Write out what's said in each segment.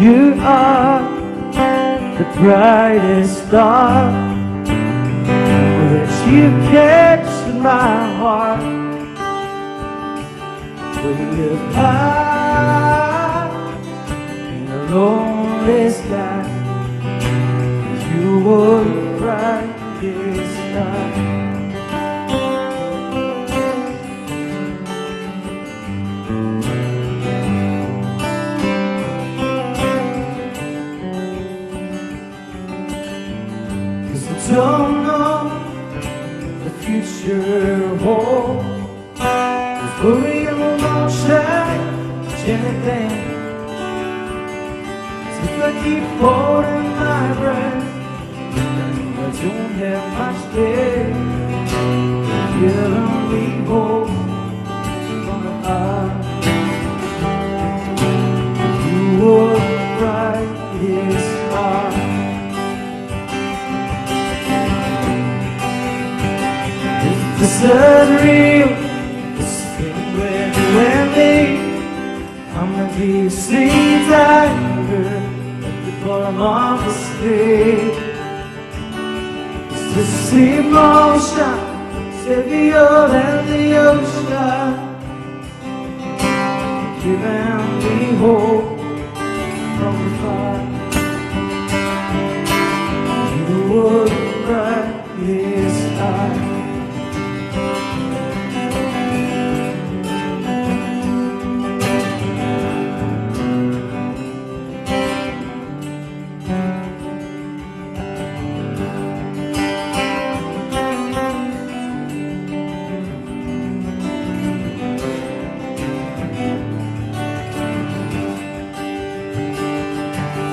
You are the brightest star that you catch my heart. When you're in the lonely sky, you are the brightest star. Cause I don't know the future holds Cause worry won't change anything. So if I keep holding my breath I don't have much day Giving me This is real, this thing with you and me, I'm gonna be a sleep diver at the bottom of the sea. It's the sea motion,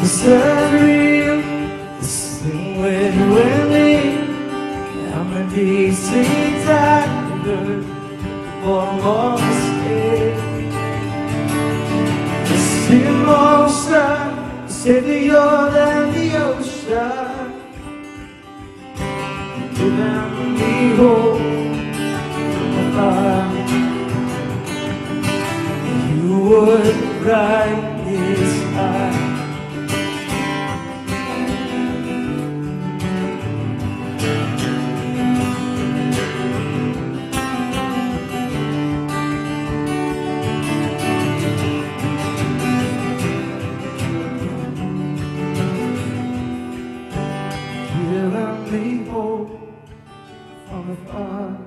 This is real, this with me. I'm a diver, bottom of the sea. This emotion is heavier than the ocean. Giving me hope from afar.